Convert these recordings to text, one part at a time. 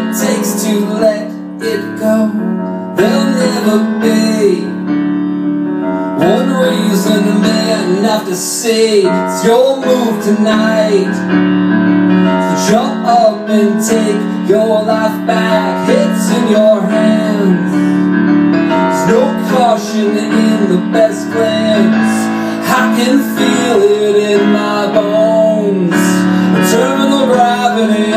it takes to let it go. There'll never be one reason a man have to say it's your move tonight. So jump up and take your life back. It's in your hands. There's no caution in the best plans. I can feel it in my bones. Terminal gravity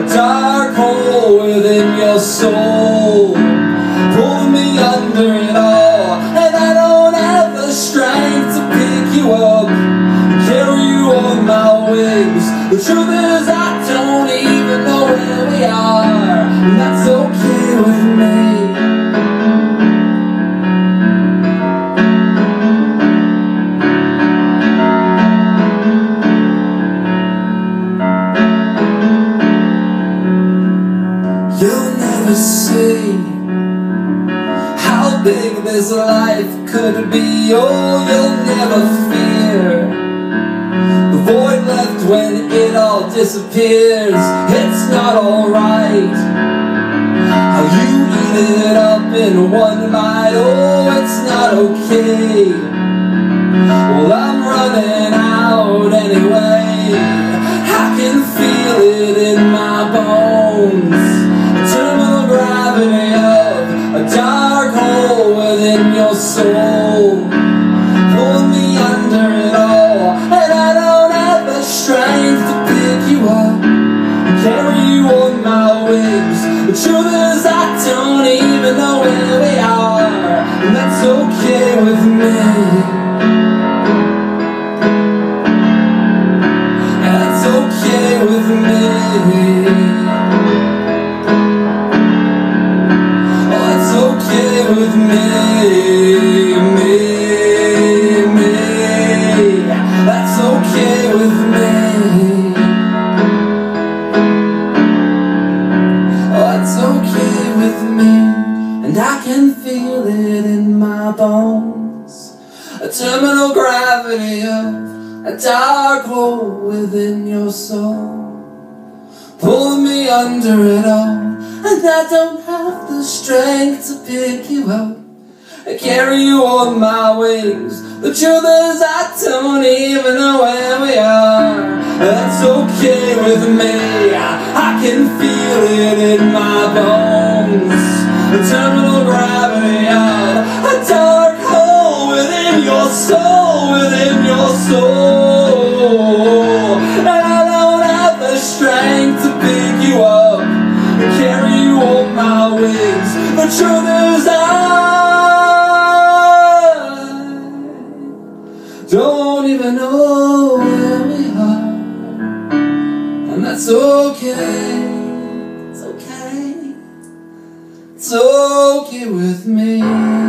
a dark hole within your soul. Pull me under it all, and I don't have the strength to pick you up, carry you on my wings. The truth is, I You'll never see how big this life could be. Oh, you'll never fear the void left when it all disappears. It's not alright how you eat it up in one bite. Oh, it's not okay. Well, I'm running out anyway. I can feel it in my bones. Gravity of a dark hole within your soul. Pull me under it all, and I don't have the strength to pick you up, carry you on my wings. The truth is, I don't even know where we are, and that's okay with me. And that's okay with me. Feel it in my bones. A terminal gravity of a dark hole within your soul. Pull me under it all, and I don't have the strength to pick you up. I carry you on my wings. The truth is, I don't even know where we are. That's okay with me. I, I can feel it in my bones. The terminal gravity of a dark hole within your soul, within your soul. And I don't have the strength to pick you up and carry you on my wings. The truth is, I And that's okay, it's okay, it's okay with me.